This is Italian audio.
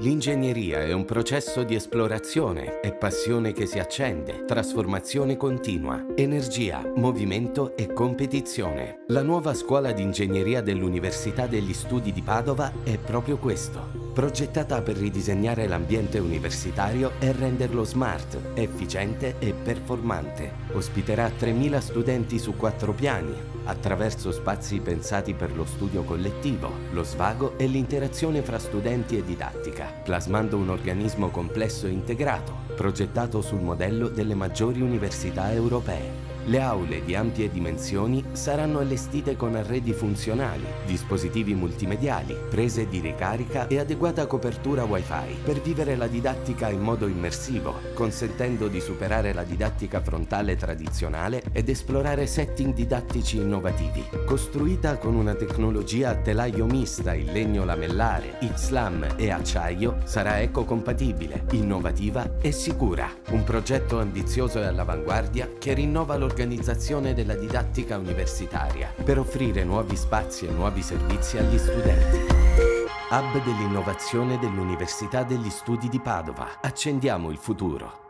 L'ingegneria è un processo di esplorazione, è passione che si accende, trasformazione continua, energia, movimento e competizione. La nuova scuola di ingegneria dell'Università degli Studi di Padova è proprio questo. Progettata per ridisegnare l'ambiente universitario e renderlo smart, efficiente e performante. Ospiterà 3.000 studenti su quattro piani, attraverso spazi pensati per lo studio collettivo, lo svago e l'interazione fra studenti e didattica, plasmando un organismo complesso e integrato, progettato sul modello delle maggiori università europee. Le aule di ampie dimensioni saranno allestite con arredi funzionali, dispositivi multimediali, prese di ricarica e adeguata copertura Wi-Fi per vivere la didattica in modo immersivo, consentendo di superare la didattica frontale tradizionale ed esplorare setting didattici innovativi. Costruita con una tecnologia a telaio mista in legno lamellare, XLAM e acciaio, sarà ecocompatibile, innovativa e sicura. Un progetto ambizioso e all'avanguardia che rinnova l'organizzazione l'organizzazione della didattica universitaria per offrire nuovi spazi e nuovi servizi agli studenti. Hub dell'innovazione dell'Università degli Studi di Padova. Accendiamo il futuro.